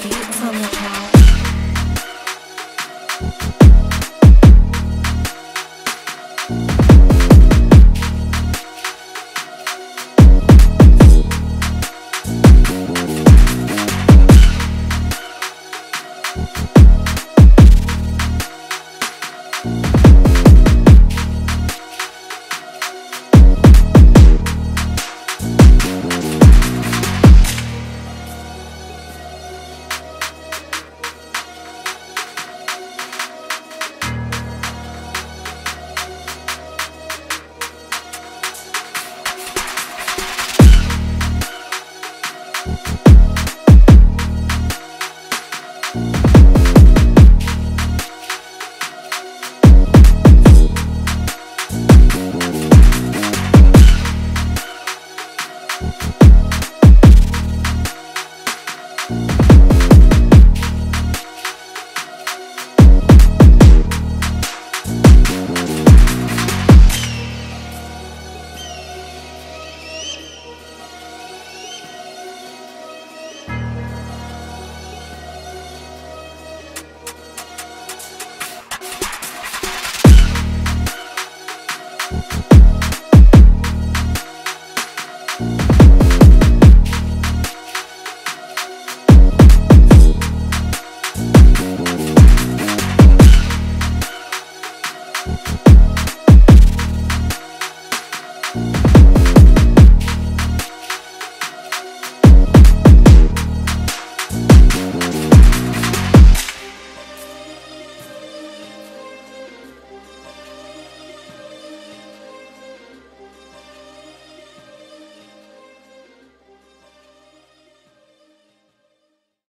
feet